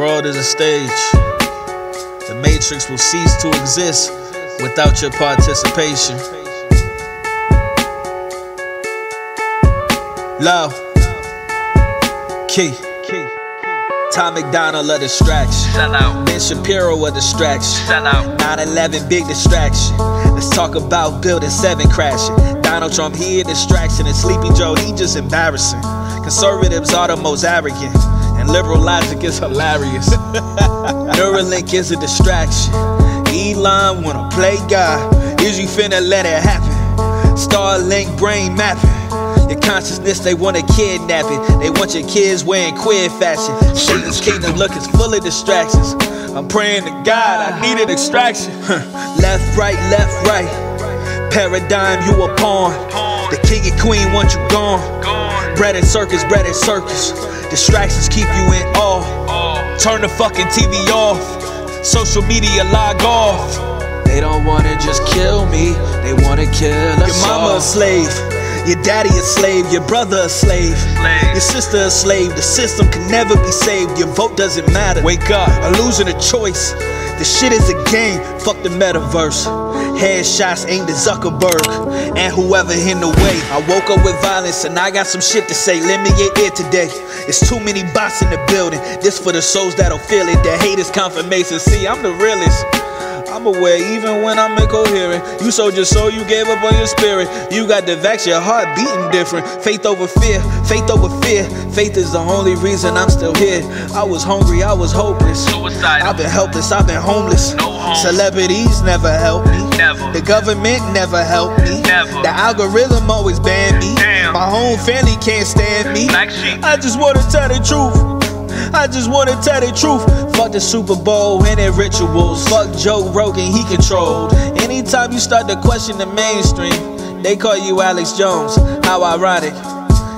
world is a stage. The matrix will cease to exist without your participation. Low. Key. Tom MacDonald a distraction. Sell out. Ben Shapiro a distraction. Sell out. 9-11 big distraction. Let's talk about building 7 crashing. Donald Trump he a distraction and Sleepy Joe he just embarrassing. Conservatives are the most arrogant and liberal logic is hilarious. Neuralink is a distraction. Elon wanna play God. Is you finna let it happen? Starlink brain mapping. Your consciousness, they wanna kidnap it. They want your kids wearing queer fashion. Satan's kingdom look is full of distractions. I'm praying to God, I need an extraction. left, right, left, right. Paradigm, you a pawn. The king and queen want you gone. Gone. Bread and circus, bread and circus. Distractions keep you in awe. Turn the fucking TV off. Social media log off. They don't wanna just kill me, they wanna kill us Your mama all. a slave, your daddy a slave, your brother a slave, Slave. your sister a slave. The system can never be saved. Your vote doesn't matter. Wake up, I'm losing a choice. The shit is a game. Fuck the metaverse. Headshots aimed at Zuckerberg and whoever in the way. I woke up with violence and I got some shit to say. Lend me your ear today. It's too many bots in the building. This for the souls that'll feel it. The hate is confirmation. See, I'm the realest. I'm aware even when I'm incoherent. You sold your soul, you gave up on your spirit. You got the vax, your heart beating different. Faith over fear, faith over fear. Faith is the only reason I'm still here. I was hungry, I was hopeless. Suicidal. I've been helpless, I've been homeless. No home. Celebrities never helped me. Never. The government never helped me. Never. The algorithm always banned me. Damn. My home family can't stand me. I just wanna tell the truth. I just wanna tell the truth. Fuck the Super Bowl and their rituals. Fuck Joe Rogan, he controlled. Anytime you start to question the mainstream, they call you Alex Jones. How ironic.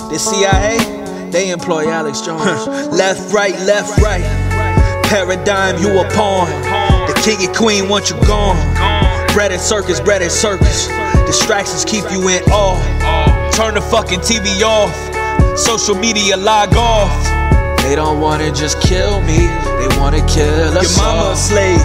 The CIA, they employ Alex Jones. left, right, left, right. Paradigm, you a pawn. The king and queen want you gone. Bread and circus, bread and circus. Distractions keep you in awe. Turn the fucking TV off. Social media log off. They don't wanna just kill me, they wanna kill us Your mama a slave,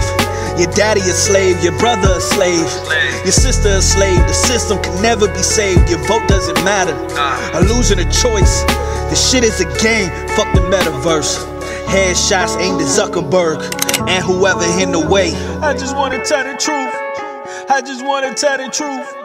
your daddy a slave, your brother a slave, Slave. your sister a slave. The system can never be saved. Your vote doesn't matter. Nah. I'm losing a choice. The shit is a game. Fuck the metaverse. Headshots aimed at Zuckerberg and whoever in the way. I just wanna tell the truth. I just wanna tell the truth.